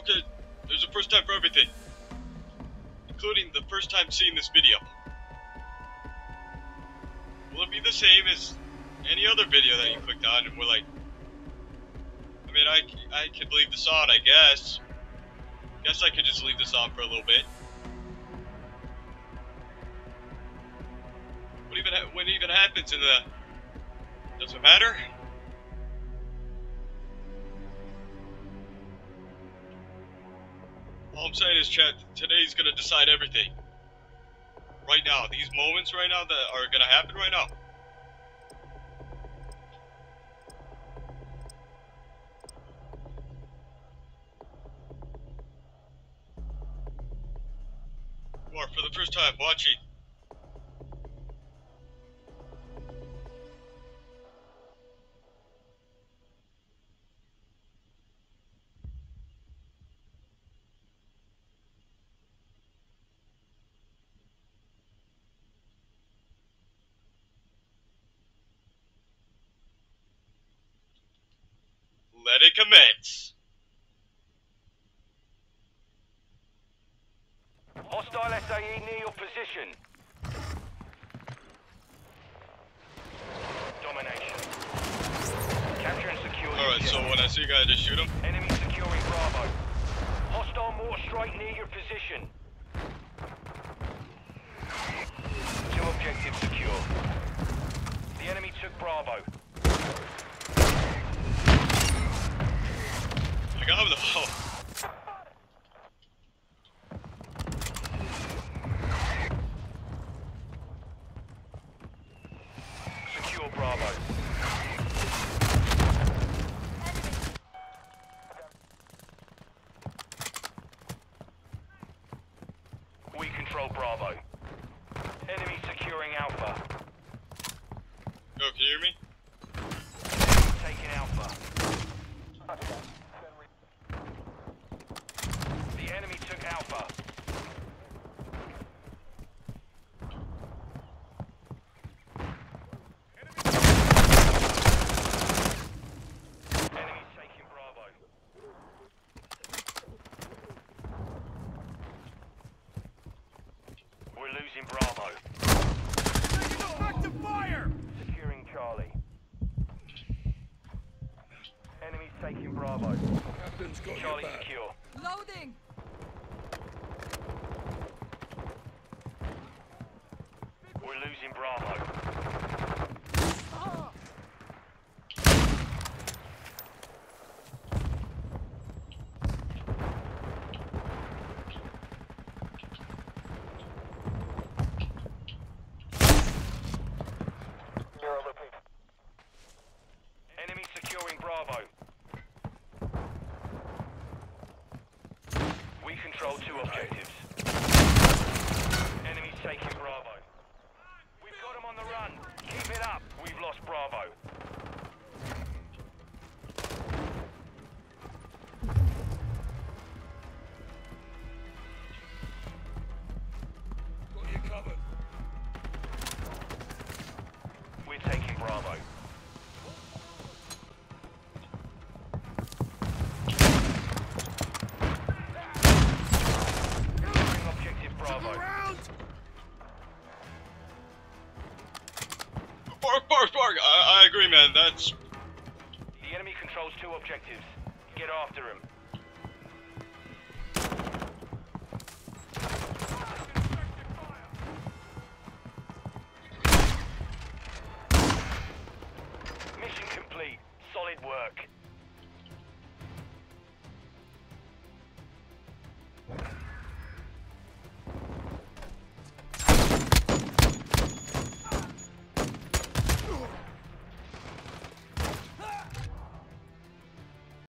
Okay, there's a first time for everything. Including the first time seeing this video. Will it be the same as any other video that you clicked on and we're like, I mean, I, I could leave this on, I guess. Guess I could just leave this on for a little bit. What even, ha- what even happens in the, doesn't matter? All I'm saying is, chat, today's gonna decide everything. Right now, these moments right now that are gonna happen right now. Or for the first time watching. Let it commence. Hostile SAE near your position. Domination. Capture and secure Alright, so when I see a guy, I just shoot him. Enemy securing Bravo. Hostile mortar strike near your position. Two objectives secure. The enemy took Bravo. Got him. Secure Bravo. We control Bravo. Enemy securing Alpha. Yo, can you hear me? Taking Alpha. The enemy took Alpha. Enemy's taking Bravo. We're losing Bravo. Back to fire! Securing Charlie. Enemy's taking Bravo. Captain's got Charlie your back. secure. Loading! We're losing Bravo. Enemy securing Bravo. We control two objectives. man, that's... The enemy controls two objectives. Get after him. Mission complete. Solid work.